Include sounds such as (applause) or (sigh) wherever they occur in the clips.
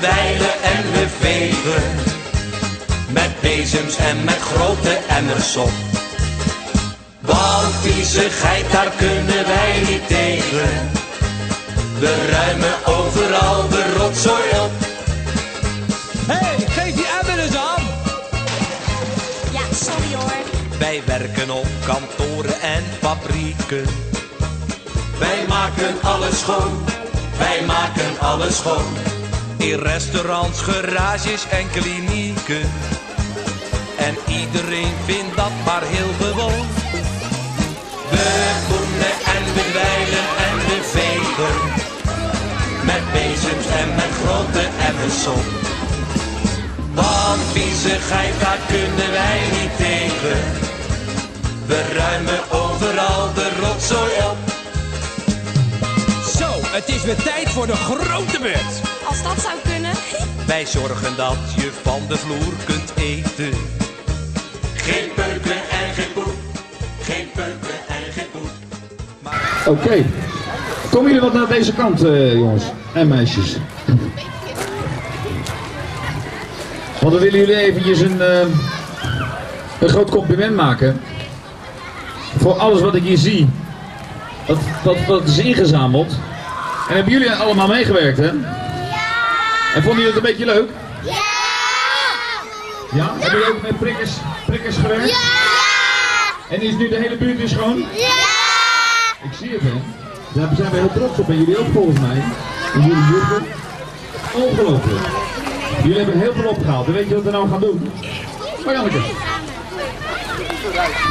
dweilen en we vegen. Met bezems en met grote emmers op. Want viezigheid, daar kunnen wij niet tegen. We ruimen overal de rotzooi op. hey, geef die emmer eens aan. Ja, sorry hoor. Wij werken op kantoren en fabrieken. Wij maken alles schoon, wij maken alles schoon. In restaurants, garages en klinieken. En iedereen vindt dat maar heel gewoon. We boenen en we dweilen en we vegen. Met bezems en met grote emmers op. Want viezigheid, daar kunnen wij niet tegen. We ruimen overal de rotzooi op. Zo, het is weer tijd voor de grote beurt. Als dat zou kunnen. Wij zorgen dat je van de vloer kunt eten. Geen peuken en geen poep. Geen peuken en geen poep. Oké. Komen jullie wat naar deze kant, eh, jongens en meisjes? Want we willen jullie eventjes een, eh, een groot compliment maken. Voor alles wat ik hier zie. Dat, dat, dat is ingezameld. En hebben jullie allemaal meegewerkt, hè? Ja! En vonden jullie het een beetje leuk? Ja! Ja? Hebben jullie ook met prikkers, prikkers gewerkt? Ja! En is nu de hele buurt weer schoon? Ik zie het, hè. Daar zijn we heel trots op. En jullie ook volgens mij. En jullie juffen. Ongelooflijk. Jullie hebben heel veel opgehaald. En weet je wat we nou gaan doen? Hoi Anneke.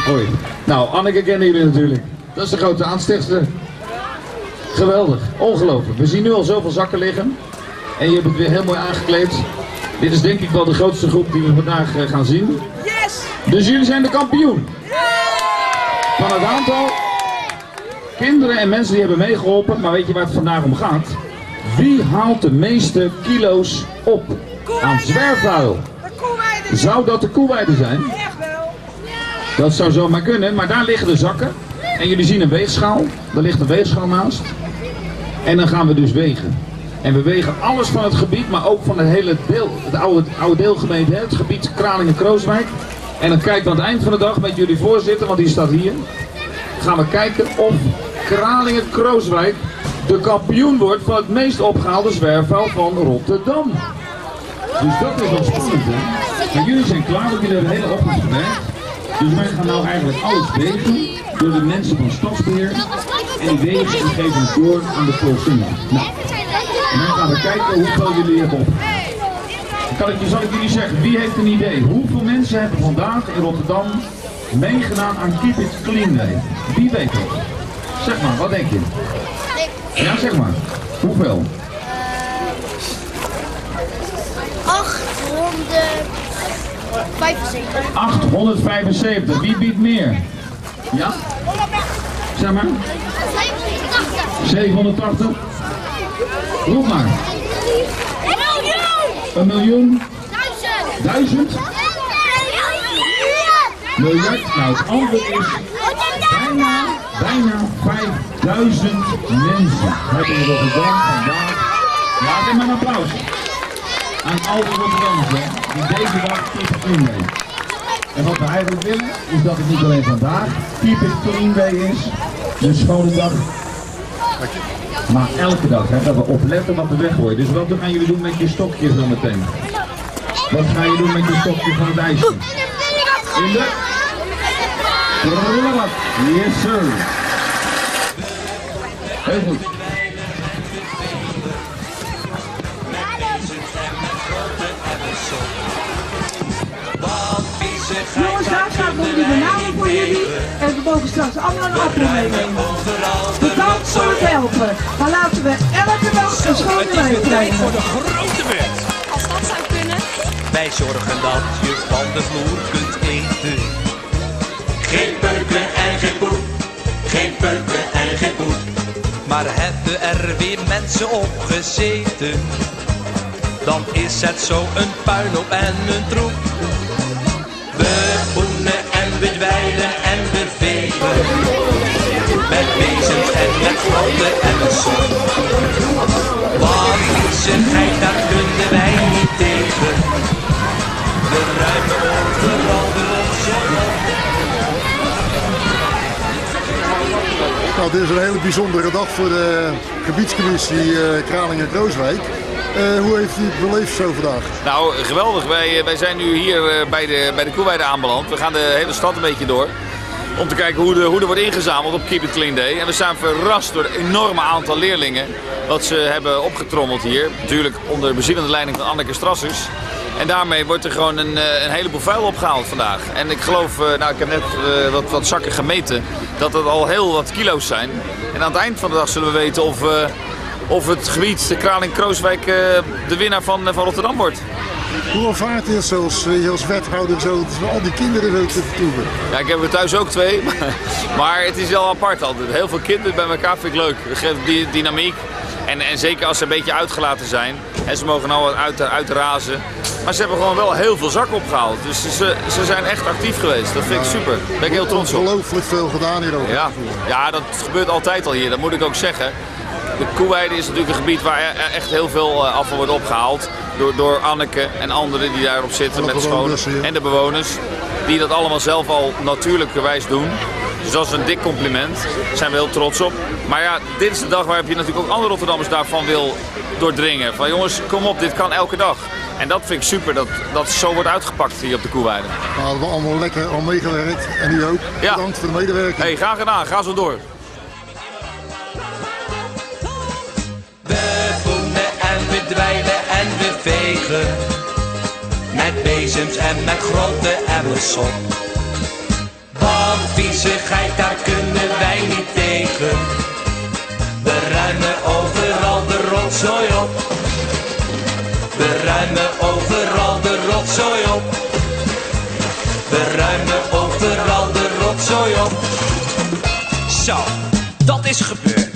Hoi. Nou, Anneke kennen jullie natuurlijk. Dat is de grote aanstichtster. Geweldig. Ongelooflijk. We zien nu al zoveel zakken liggen. En je hebt het weer heel mooi aangekleed. Dit is denk ik wel de grootste groep die we vandaag eh, gaan zien. Yes! Dus jullie zijn de kampioen. Van het aantal kinderen en mensen die hebben meegeholpen. Maar weet je waar het vandaag om gaat? Wie haalt de meeste kilo's op aan zwerfvuil? Zou dat de koeweiden zijn? Echt wel. Dat zou zomaar kunnen, maar daar liggen de zakken. En jullie zien een weegschaal. Daar ligt een weegschaal naast. En dan gaan we dus wegen. En we wegen alles van het gebied, maar ook van het hele deel, het oude, oude deelgemeente, het gebied Kralingen-Krooswijk. En dan kijken we aan het eind van de dag met jullie voorzitter, want die staat hier. Gaan we kijken of Kralingen-Krooswijk de kampioen wordt van het meest opgehaalde zwerfvuil van Rotterdam. Dus dat is wel spannend, hè? Maar jullie zijn klaar, want jullie hebben de hele ochtend gewerkt. Dus wij gaan nou eigenlijk alles wegen door de mensen van Stadsbeheer. En die wegen geven door aan de Polsinga. Nou, en dan gaan we kijken hoeveel jullie hebben. Dan kan ik, zal ik jullie zeggen, wie heeft een idee? Hoeveel mensen hebben vandaag in Rotterdam meegedaan aan Keep It Clean Day? Wie weet dat? Zeg maar, wat denk je? Ja, zeg maar. Hoeveel? 875. 875. Wie biedt meer? Ja? Zeg maar. 780. Roep maar. Een miljoen? Duizend? Miljard? Nou, het antwoord is bijna, bijna 5000 mensen hebben Rotterdam vandaag. Geef maar een applaus. Aan al Rotterdammers, hè, die deze dag Clean Day. En wat we eigenlijk willen, is dat het niet alleen vandaag Keep It Clean Day is, de schone dag. Maar elke dag, dat we opletten wat we weggooien. Dus wat gaan jullie doen met je stokje zo meteen? Wat ga je doen met je stokje van het ijsje? In de... Prullenbak. Yes sir. Heel goed. Jongens, daar staat nog die bananen voor jullie. En we mogen straks allemaal een appel. We elke dag een schone Het is tijd voor de grote beurt. Als dat zou kunnen. Wij zorgen dat je van de vloer kunt eten. Geen peuken en geen poep. Geen peuken en geen poep. Maar hebben er weer mensen op gezeten? Dan is het zo een puinhoop en een troep. We boenen en we dweilen en we vegen. Met bezems en met grote wat zijn geeft, daar kunnen wij niet tegen. We de Nou, dit is een hele bijzondere dag voor de gebiedscommissie eh, Kralingen-Krooswijk. Uh, hoe heeft u beleefd zo vandaag? Nou, geweldig. Wij, eh, wij zijn nu hier bij de, bij de aanbeland. We gaan de hele stad een beetje door. Om te kijken hoe, de, hoe er wordt ingezameld op Keep It Clean Day. En we zijn verrast door het enorme aantal leerlingen wat ze hebben opgetrommeld hier. Natuurlijk onder bezielende leiding van Anneke Strassers. En daarmee wordt er gewoon een, eh, een heleboel vuil opgehaald vandaag. En ik geloof, eh, nou ik heb net uh, wat, wat zakken gemeten, dat het al heel wat kilo's zijn. En aan het eind van de dag zullen we weten of, of het gebied, de Kraling-Krooswijk, de winnaar van, van Rotterdam wordt. Hoe ervaart je het zoals, als wethouder zo, al die kinderen zo te vertoeven? Ja, ik heb er thuis ook twee, (laughs) maar het is wel apart altijd. Heel veel kinderen bij elkaar vind ik leuk. Het geeft die dynamiek. En, en zeker als ze een beetje uitgelaten zijn. En ze mogen nou wat uit, uitrazen. Maar ze hebben gewoon wel heel veel zak opgehaald. Dus ze, ze zijn echt actief geweest. Dat vind ik super. Daar ben ik heel trots op. Ongelooflijk veel gedaan hier ook. Ja. ja, dat gebeurt altijd al hier. Dat moet ik ook zeggen. De Koeweide is natuurlijk een gebied waar echt heel veel eh, afval wordt opgehaald. Door, door Anneke en anderen die daarop zitten met scholen. En de bewoners. Die dat allemaal zelf al natuurlijkerwijs doen. Dus dat is een dik compliment. Daar zijn we heel trots op. Maar ja, dit is de dag waarop je natuurlijk ook andere Rotterdammers daarvan wil doordringen. Van jongens, kom op, dit kan elke dag. En dat vind ik super, dat dat zo wordt uitgepakt hier op de Koeweide. We hadden we allemaal lekker al meegewerkt. En u ook. Ja. Bedankt voor de medewerking. Hey, graag gedaan. Ga zo door. En we dweilen en we vegen. Met bezems en met grotten en we zon. Want viezigheid, daar kunnen wij niet tegen. We ruimen overal de rotzooi op. We ruimen overal de rotzooi op. We ruimen overal de rotzooi op. Zo, dat is gebeurd.